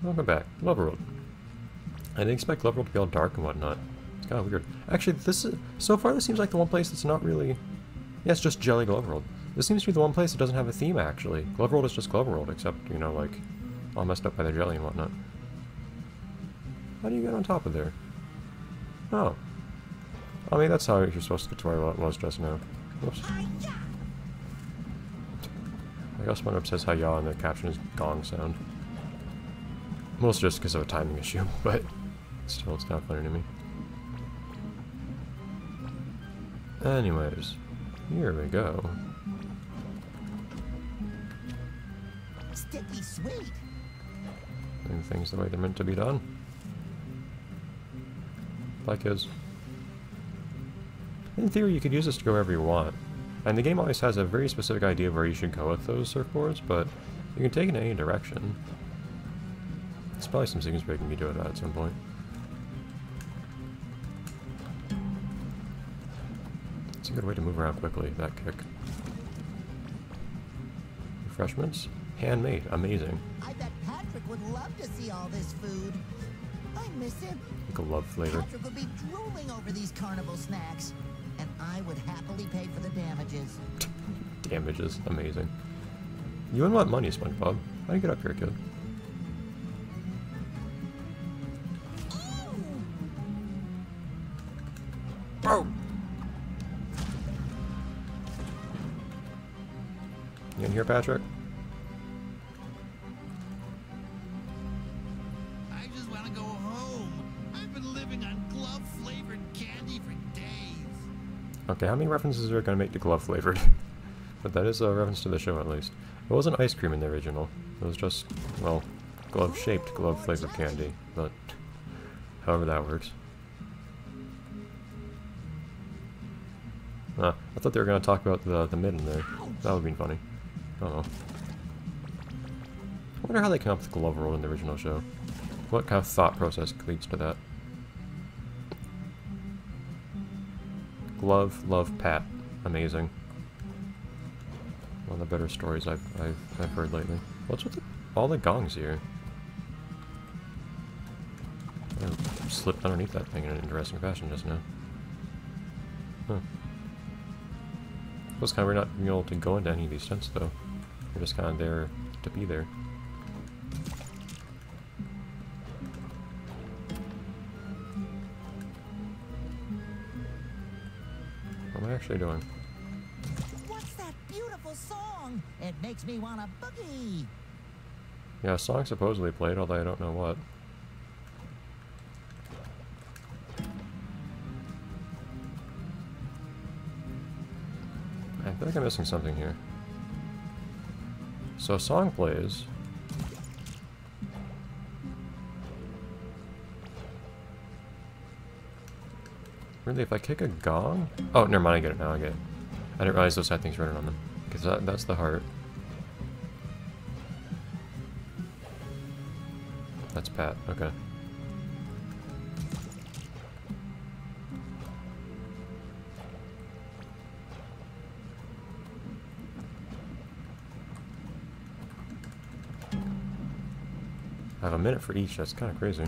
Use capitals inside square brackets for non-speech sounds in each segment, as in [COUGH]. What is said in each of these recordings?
Welcome back. Love World. I didn't expect Love World to be all dark and whatnot. It's kind of weird. Actually, this is, so far this seems like the one place that's not really... Yeah, it's just Jelly Glove World. This seems to be the one place that doesn't have a theme, actually. Glove World is just Glove World, except, you know, like, all messed up by the jelly and whatnot. How do you get on top of there? Oh. I mean, that's how you're supposed to get to where I was just now. Whoops. I guess SpongeBob says hi-ya and the caption is gong sound. Mostly just because of a timing issue, [LAUGHS] but still it's not funny to me. Anyways, here we go. Sticky sweet. Doing things the way they're meant to be done. Like is. In theory, you could use this to go wherever you want. And the game always has a very specific idea of where you should go with those surfboards, but you can take it in any direction. There's probably some things breaking me do that at some point. It's a good way to move around quickly, that kick. Refreshments? Handmade, amazing. I bet Patrick would love to see all this food. I miss him. Like a love flavor. Patrick would be drooling over these carnival snacks. And I would happily pay for the damages. [LAUGHS] Damages, amazing. You wouldn't want money, SpongeBob. How do you get up here, kid? Oh! You in here, Patrick? I just want to go home. I've been living on glove flavored candy for days. Okay, how many references are going to make to glove flavored? [LAUGHS] but that is a reference to the show, at least. It wasn't ice cream in the original. It was just, well, glove-shaped glove flavored candy, but however that works. Ah, I thought they were going to talk about the, the mid in there. That would have been funny. I don't know. I wonder how they came up with Glove World in the original show. What kind of thought process leads to that? Glove, love, pat. Amazing. One of the better stories I've, I've, I've heard lately. What's with the, all the gongs here? I slipped underneath that thing in an interesting fashion just now. Huh. Kind of weird not being able to go into any of these tents though. We're just kind of there to be there. What am I actually doing? What's that beautiful song? It makes me want to boogie. Yeah, a song supposedly played, although I don't know what. I like I'm missing something here. So a song plays. Really, if I kick a gong? Oh, never mind, I get it now, I get it. I didn't realize those had things running on them. Because that, that's the heart. That's Pat, okay. Have a minute for each, that's kind of crazy.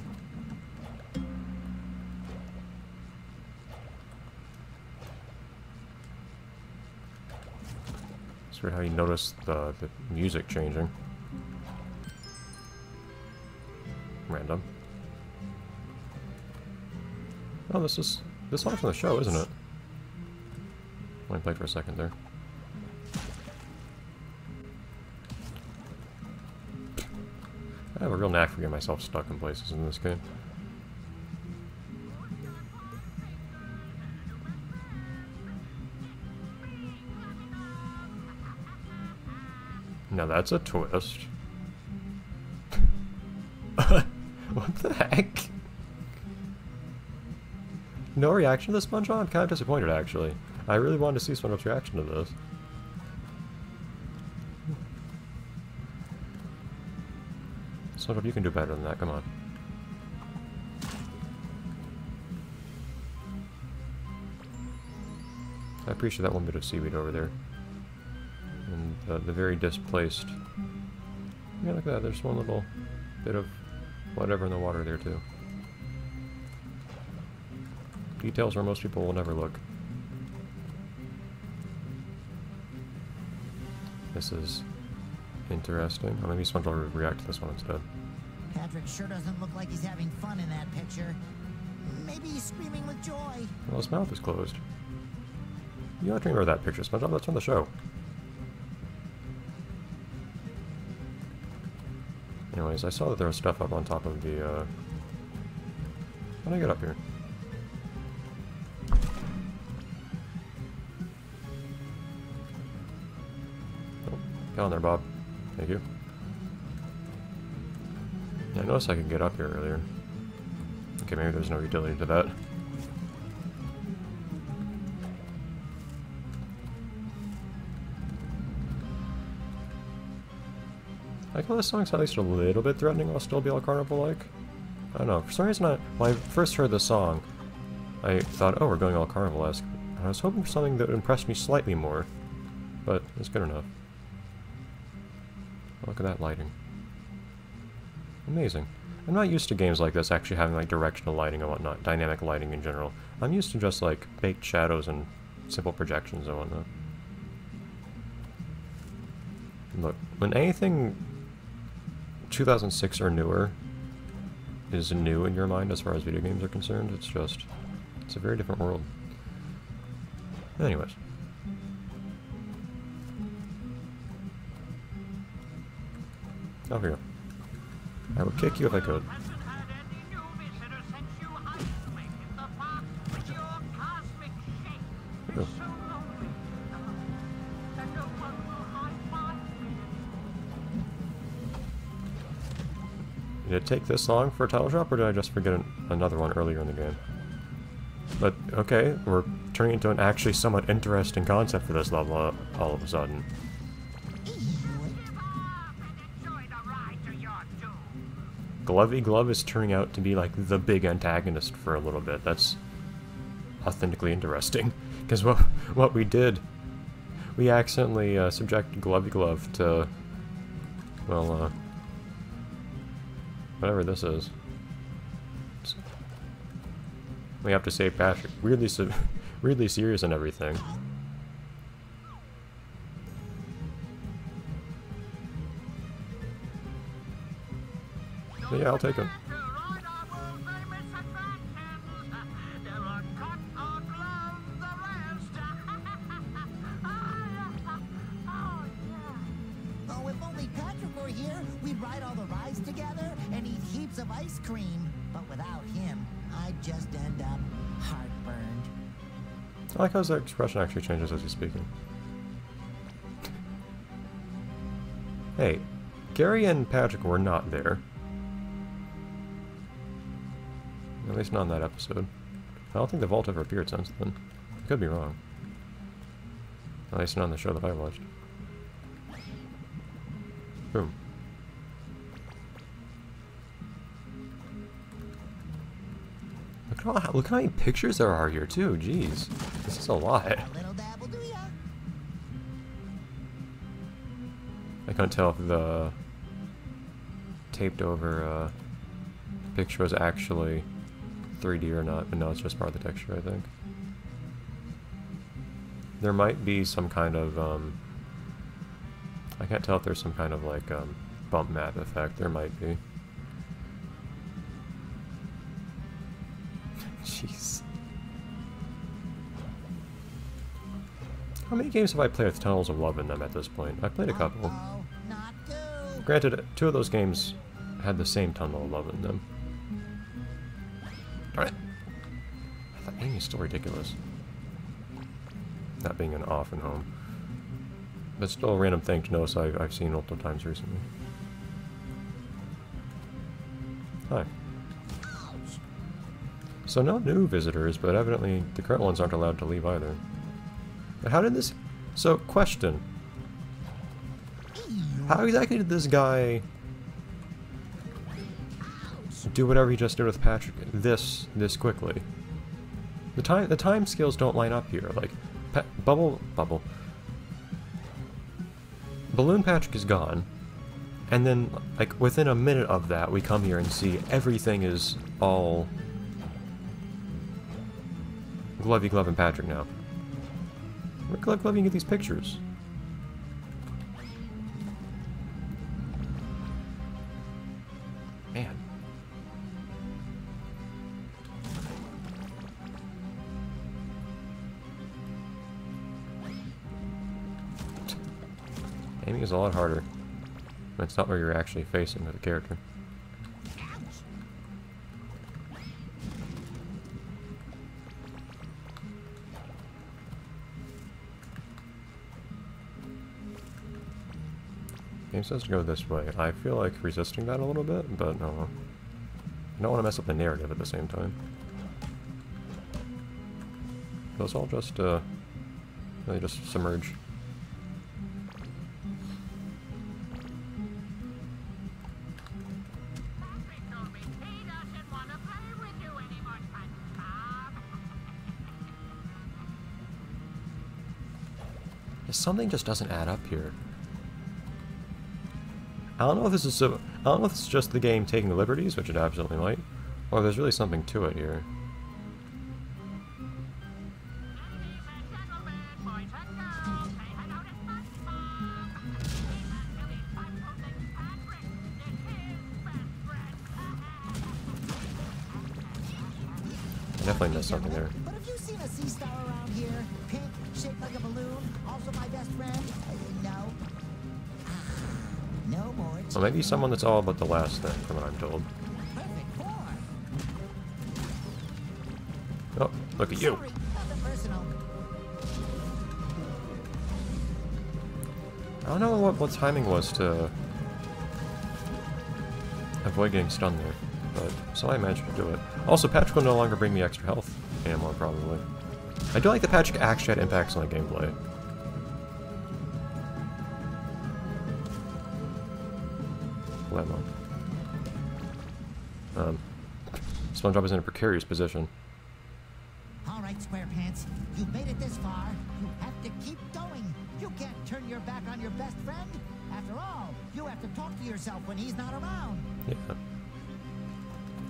It's weird how you notice the, the music changing. Random. Oh, this is this song's from the show, isn't it? Let me play for a second there. Real knack for getting myself stuck in places in this game. Now that's a twist. [LAUGHS] what the heck? No reaction to this SpongeBob? I'm kind of disappointed, actually. I really wanted to see SpongeBob's reaction to this. SpongeBob, you can do better than that, come on. I appreciate that one bit of seaweed over there. And the, the very displaced... Yeah, look at that, there's one little bit of whatever in the water there too. Details where most people will never look. This is interesting. Oh, maybe SpongeBob will react to this one instead. Patrick sure doesn't look like he's having fun in that picture. Maybe he's screaming with joy. Well, his mouth is closed. You have to remember that picture, SpongeBob. That's from the show. Anyways, I saw that there was stuff up on top of the, uh... How do I get up here? Oh, get on there, Bob. Thank you. I noticed I could get up here earlier. Okay, maybe there's no utility to that. I like how this song's at least a little bit threatening while still be all carnival-like. I don't know, for some reason I, when I first heard the song, I thought, oh, we're going all carnival-esque. I was hoping for something that would impress me slightly more, but it's good enough. Look at that lighting. Amazing. I'm not used to games like this actually having like directional lighting and whatnot, dynamic lighting in general. I'm used to just like baked shadows and simple projections and whatnot. Look, when anything 2006 or newer is new in your mind as far as video games are concerned, it's just, it's a very different world. Anyways. Here. I would kick you if I could. Did it take this long for a title drop, or did I just forget an another one earlier in the game? But, okay, we're turning into an actually somewhat interesting concept for this level all of a sudden. Glovey Glove is turning out to be like the big antagonist for a little bit. That's authentically interesting. [LAUGHS] Because what, what we did, we accidentally uh, subjected Glovey Glove to, well, uh, whatever this is. We have to save Patrick. Weirdly, [LAUGHS] weirdly serious and everything. Just end up heartburned. I like how his expression actually changes as he's speaking. hey, Gary and Patrick were not there. At least not in that episode. I don't think the Vault ever appeared since then. I could be wrong. At least not on the show that I watched. Boom. Look at, how, look how many pictures there are here, too. Jeez. This is a lot. A little dabble do ya? I can't tell if the taped over uh, picture was actually 3D or not, but no, it's just part of the texture, I think. There might be some kind of, um, I can't tell if there's some kind of like um, bump map effect. There might be. [LAUGHS] Jeez. How many games have I played with Tunnels of Love in them at this point? I've played a couple. Good. Granted, two of those games had the same Tunnel of Love in them. I thought aiming is still ridiculous. That being an off and home. But still a random thing to notice I've, I've seen multiple times recently. Hi. So no new visitors, but evidently the current ones aren't allowed to leave either. But how did this... So, question. How exactly did this guy do whatever he just did with Patrick this this quickly? The time the time scales don't line up here. Like, pa bubble bubble. Balloon Patrick is gone, And then, like, within a minute of that, we come here and see everything is all... Glovey, Glove, and Patrick now. Where Glove, Glove, you get these pictures? Is a lot harder. It's not where you're actually facing with the character. Game says to go this way. I feel like resisting that a little bit, but no. I don't want to mess up the narrative at the same time. Those all just, uh, they just submerge. Something just doesn't add up here. I don't know if this is so. I don't know if it's just the game taking liberties, which it absolutely might, or there's really something to it here. And gentlemen, boys and best friend? No. [SIGHS] No more. Well, maybe someone that's all about the last thing, from what I'm told. Oh, look at you. Sorry, nothing personal. I don't know what, what timing was to avoid getting stunned there, but so I managed to do it. Also, Patrick will no longer bring me extra health anymore, probably. I do like that Patrick actually had impacts on the gameplay. Lemon. Um, SpongeBob is in a precarious position. All right, SquarePants, you've made it this far. You have to keep going. You can't turn your back on your best friend. After all, you have to talk to yourself when he's not around. Yeah.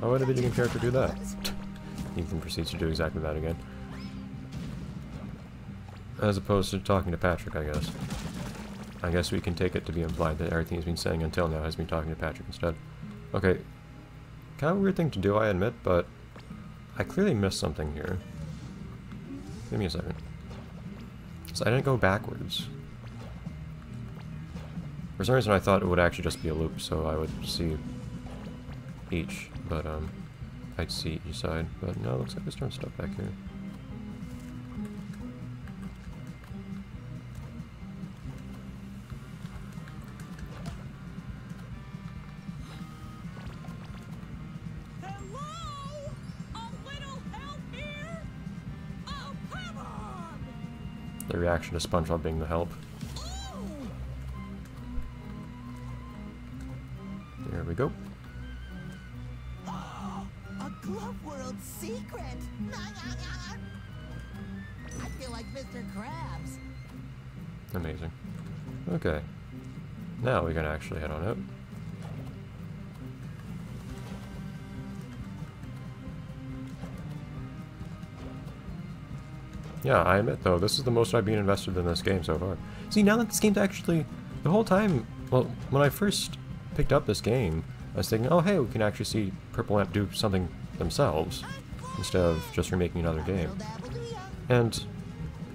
Why would a video game character do that? [LAUGHS] Ethan proceeds to do exactly that again. As opposed to talking to Patrick, I guess. I guess we can take it to be implied that everything he's been saying until now has been talking to Patrick instead. Okay. Kind of a weird thing to do, I admit, but I clearly missed something here. Give me a second. So I didn't go backwards. For some reason I thought it would actually just be a loop, so I would see each, but um, I'd see each side. But no, it looks like there's different stuff back here. The reaction to SpongeBob being the help. There we go. [GASPS] A Glove World secret! [LAUGHS] I feel like Mr. Krabs. Amazing. Okay. Now we can actually head on out. Yeah, I admit though, this is the most I've been invested in this game so far. See, now that this game's actually, the whole time, well, when I first picked up this game, I was thinking, oh hey, we can actually see Purple Lamp do something themselves, instead of just remaking another game. And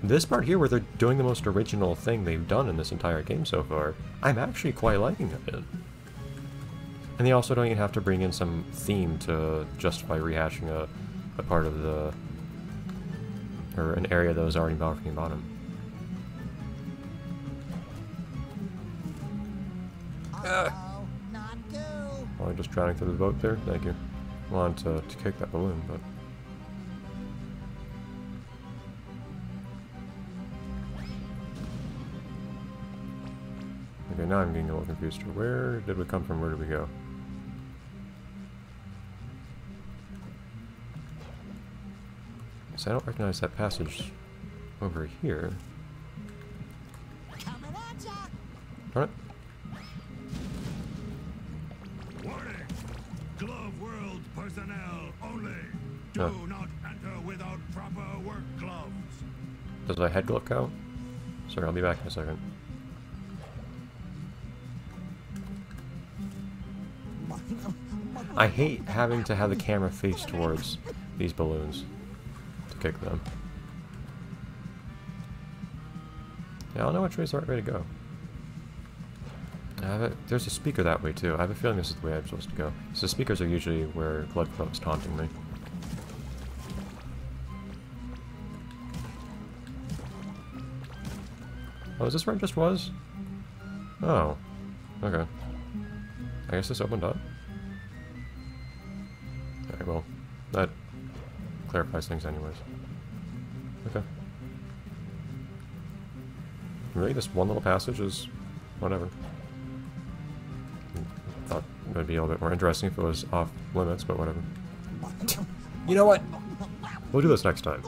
this part here, where they're doing the most original thing they've done in this entire game so far, I'm actually quite liking it. And they also don't even have to bring in some theme to justify rehashing a, a part of the... or an area that was already Bikini Bottom. Goo. While I'm just drowning through the boat there, thank you. Wanted to, to kick that balloon, but... Okay, now I'm getting a little confused. Where did we come from? Where did we go? I don't recognize that passage over here. Alright. Warning! Glove World personnel only. Do oh. not enter without proper work gloves. Does my head glove count? Sorry, I'll be back in a second. I hate having to have the camera face towards these balloons to kick them. Yeah, I don't know which way is the right way to go. It. There's a speaker that way too. I have a feeling this is the way I'm supposed to go. So speakers are usually where Glove is taunting me. Oh, is this where it just was? Oh. Okay. I guess this opened up. Alright, well, that clarifies things anyways. Okay. Really, this one little passage is whatever. Thought it would be a little bit more interesting if it was off limits, but whatever. You know what? We'll do this next time.